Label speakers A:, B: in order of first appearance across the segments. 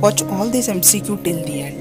A: Watch all this MCQ till the end.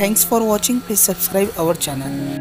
A: Thanks for watching. Please subscribe our channel.